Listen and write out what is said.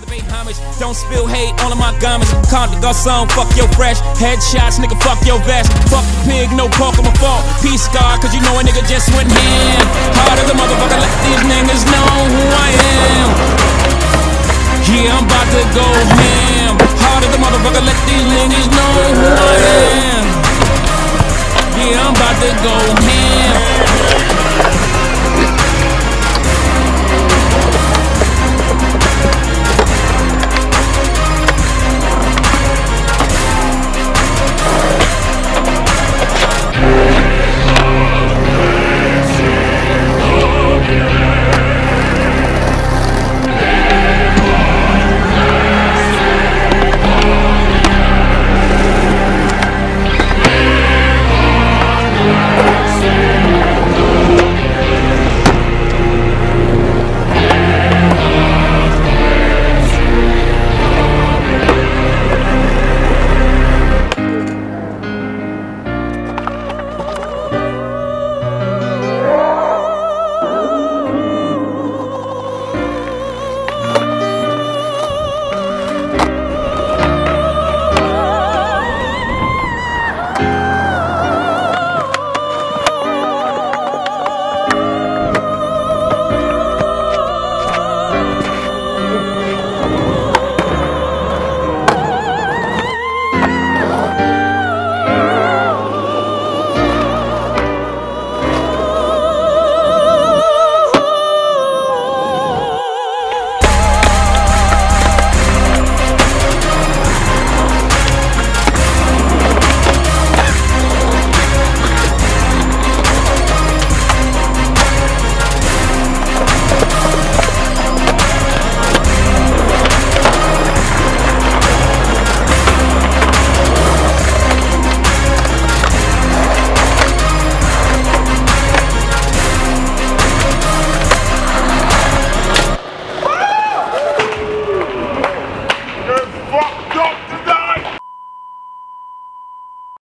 pay homage. Don't spill hate on my garments. Comme des Garçons, fuck your fresh. Headshots, nigga, fuck your vest. Fuck the pig, no pork on my fault. Peace, God, cause you know a nigga just went ham. Hard as a motherfucker, let these niggas know who I am. Yeah, I'm about to go ham. Hard as a motherfucker, let these niggas know who I am.